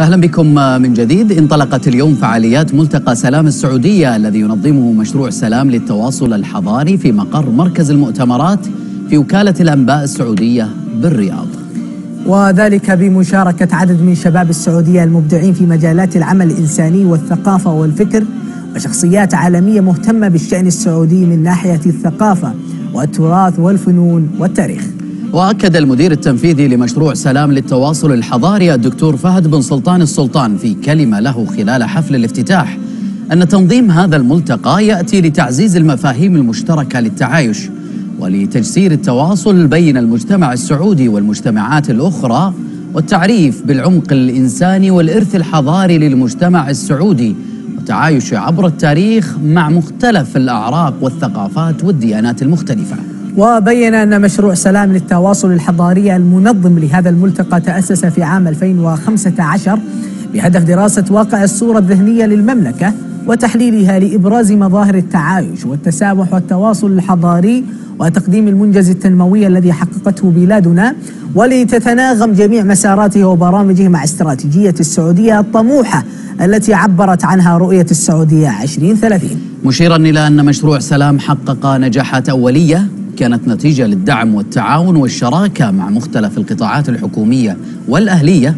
أهلا بكم من جديد انطلقت اليوم فعاليات ملتقى سلام السعودية الذي ينظمه مشروع سلام للتواصل الحضاري في مقر مركز المؤتمرات في وكالة الأنباء السعودية بالرياض. وذلك بمشاركة عدد من شباب السعودية المبدعين في مجالات العمل الإنساني والثقافة والفكر وشخصيات عالمية مهتمة بالشأن السعودي من ناحية الثقافة والتراث والفنون والتاريخ. وأكد المدير التنفيذي لمشروع سلام للتواصل الحضاري الدكتور فهد بن سلطان السلطان في كلمة له خلال حفل الافتتاح أن تنظيم هذا الملتقى يأتي لتعزيز المفاهيم المشتركة للتعايش ولتجسير التواصل بين المجتمع السعودي والمجتمعات الأخرى والتعريف بالعمق الإنساني والإرث الحضاري للمجتمع السعودي والتعايش عبر التاريخ مع مختلف الأعراق والثقافات والديانات المختلفة. وبين أن مشروع سلام للتواصل الحضاري المنظم لهذا الملتقى تأسس في عام 2015 بهدف دراسة واقع الصورة الذهنية للمملكة وتحليلها لإبراز مظاهر التعايش والتسامح والتواصل الحضاري وتقديم المنجز التنموي الذي حققته بلادنا ولتتناغم جميع مساراته وبرامجه مع استراتيجية السعودية الطموحة التي عبرت عنها رؤية السعودية 2030 مشيرا إلى أن مشروع سلام حقق نجاحات أولية كانت نتيجة للدعم والتعاون والشراكة مع مختلف القطاعات الحكومية والأهلية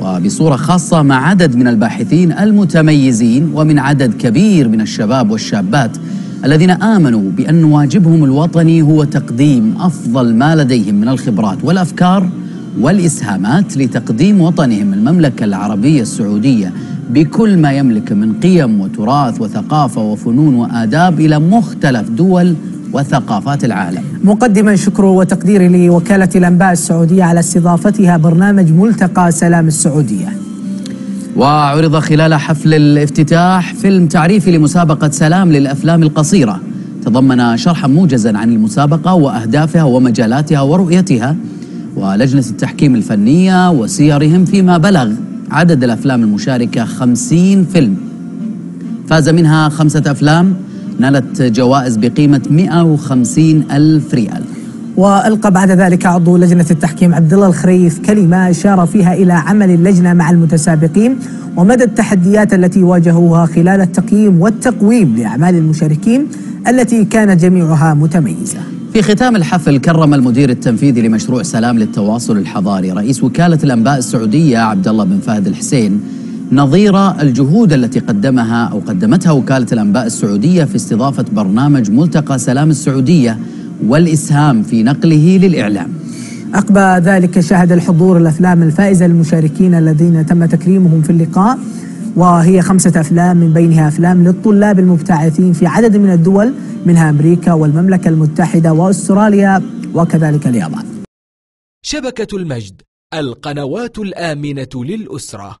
وبصورة خاصة مع عدد من الباحثين المتميزين ومن عدد كبير من الشباب والشابات الذين آمنوا بأن واجبهم الوطني هو تقديم أفضل ما لديهم من الخبرات والأفكار والإسهامات لتقديم وطنهم المملكة العربية السعودية بكل ما يملك من قيم وتراث وثقافة وفنون وآداب إلى مختلف دول وثقافات العالم. مقدما شكر وتقدير لوكالة الأنباء السعودية على استضافتها برنامج ملتقى سلام السعودية. وعرض خلال حفل الافتتاح فيلم تعريفي لمسابقة سلام للأفلام القصيرة. تضمن شرحا موجزا عن المسابقة وأهدافها ومجالاتها ورؤيتها ولجنة التحكيم الفنية وسيرهم فيما بلغ عدد الأفلام المشاركة خمسين فيلم. فاز منها خمسة أفلام نالت جوائز بقيمة 150 ألف ريال والقى بعد ذلك عضو لجنة التحكيم عبد الله الخريف كلمة أشار فيها إلى عمل اللجنة مع المتسابقين ومدى التحديات التي واجهوها خلال التقييم والتقويم لأعمال المشاركين التي كانت جميعها متميزة. في ختام الحفل كرم المدير التنفيذي لمشروع سلام للتواصل الحضاري رئيس وكالة الأنباء السعودية عبد الله بن فهد الحسين نظير الجهود التي قدمها أو قدمتها وكالة الأنباء السعودية في استضافة برنامج ملتقى سلام السعودية والإسهام في نقله للإعلام. عقب ذلك شهد الحضور الأفلام الفائزة للمشاركين الذين تم تكريمهم في اللقاء وهي خمسة أفلام من بينها أفلام للطلاب المبتعثين في عدد من الدول منها أمريكا والمملكة المتحدة وأستراليا وكذلك اليابان. شبكة المجد القنوات الآمنة للأسرة